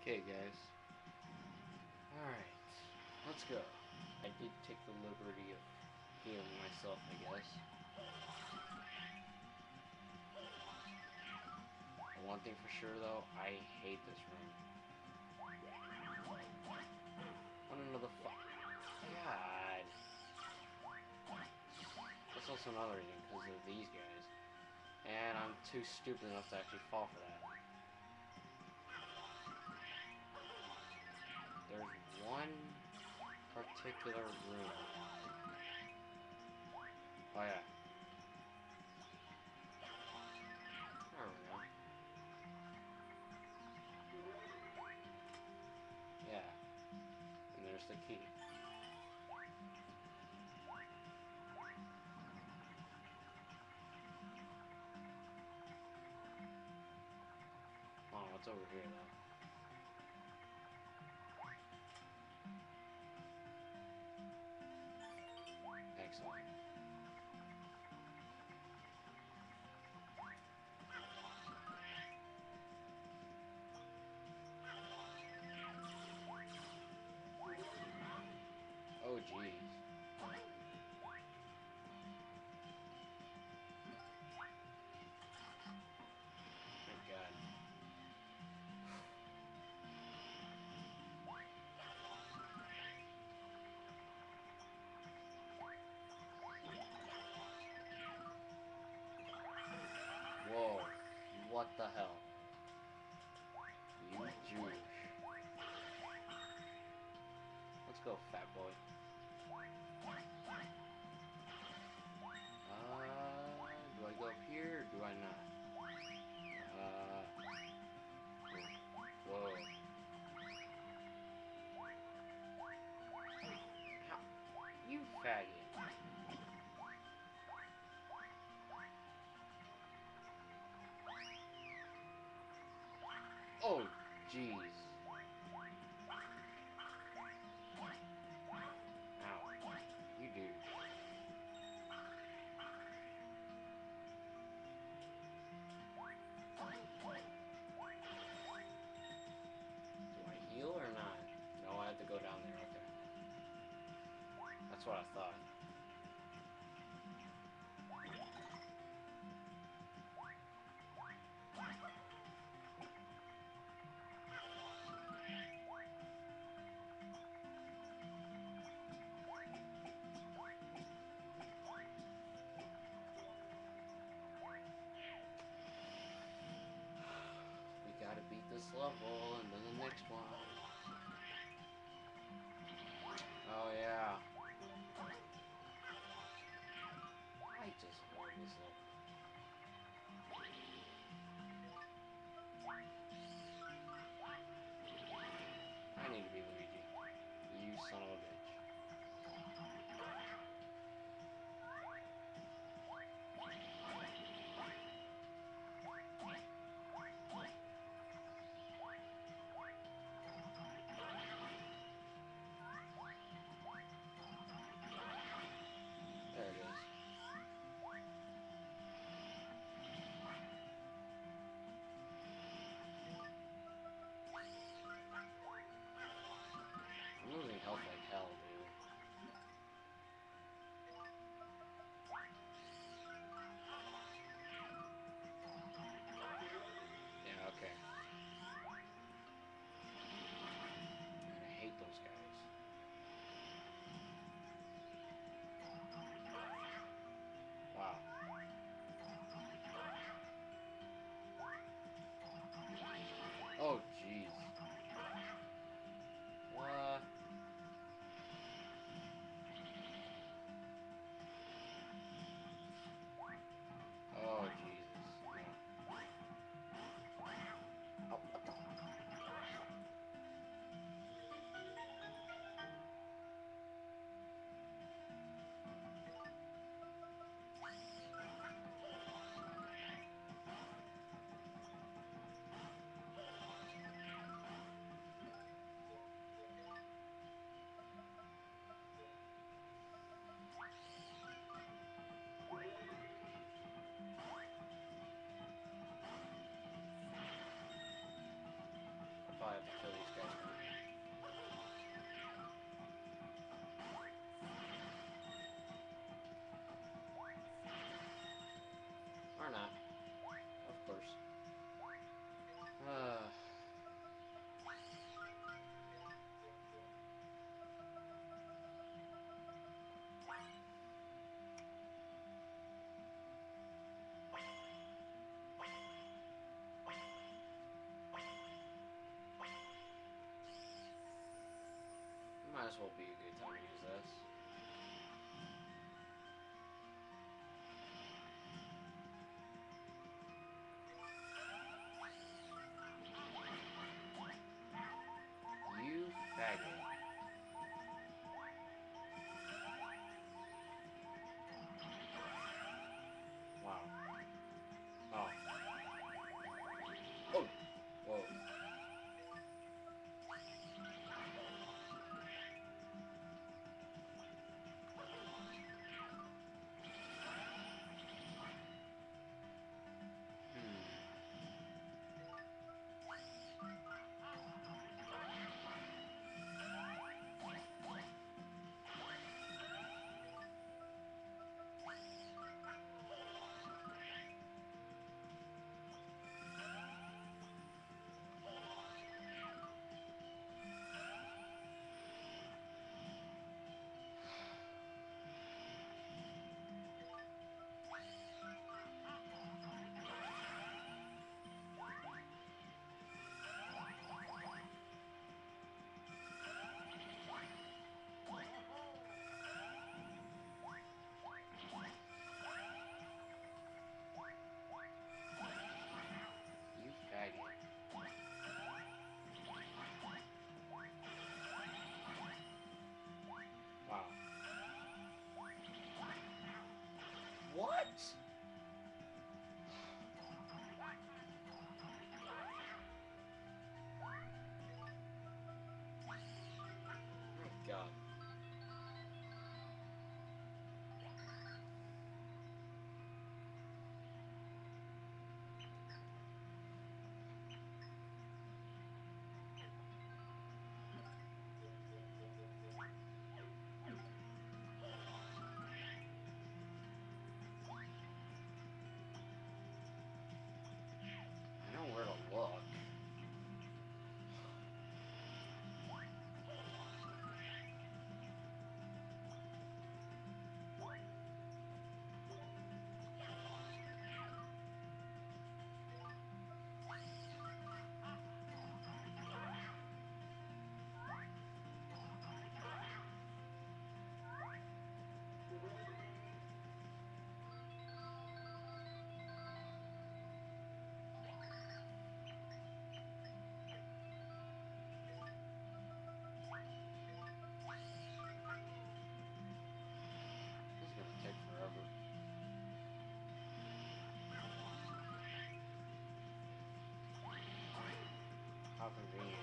Okay, guys. Alright, let's go. I did take the liberty of healing myself, I guess. One thing for sure, though, I hate this room. Want another fuck? God. That's also another reason, because of these guys. And I'm too stupid enough to actually fall for that. Particular room. Oh yeah. There we go. Yeah. And there's the key. Oh, what's over here though? What the hell? You Jewish. Let's go, fat boy. Uh, do I go up here or do I not? Uh, whoa. How? You faggot. Jeez. Ow. You do. Do I heal or not? No, I have to go down there, okay. That's what I thought. This level and then the next one. Oh yeah. I just love this level. I need to be Luigi. You son of a. convenient.